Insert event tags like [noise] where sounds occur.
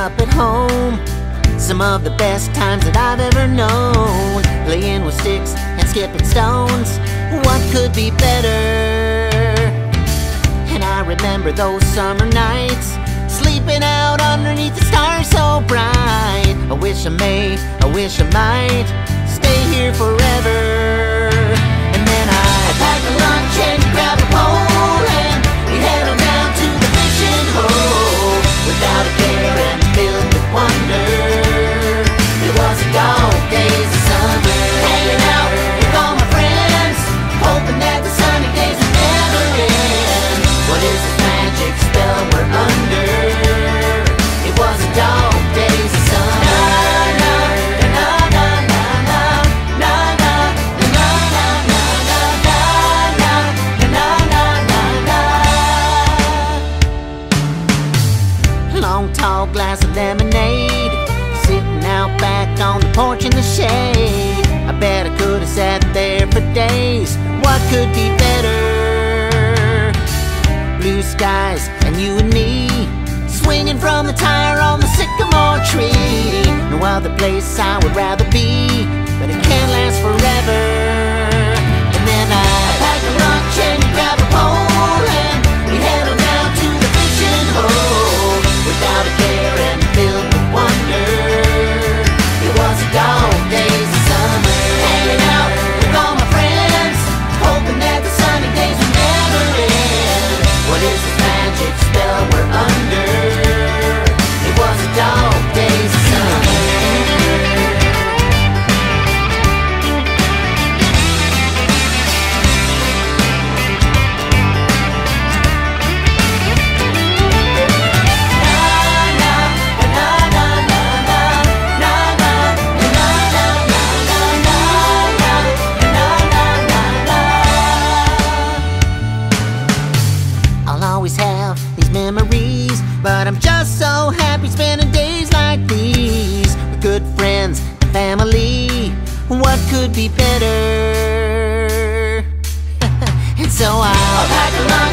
up at home. Some of the best times that I've ever known. Playing with sticks and skipping stones. What could be better? And I remember those summer nights. Sleeping out underneath the stars so bright. I wish I may, I wish I might stay here forever. Glass of lemonade, sitting out back on the porch in the shade. I bet I could have sat there for days. What could be better? Blue skies and you and me, swinging from the tire on the sycamore tree. No other place I would rather be, but always have these memories, but I'm just so happy spending days like these with good friends and family. What could be better? [laughs] and so I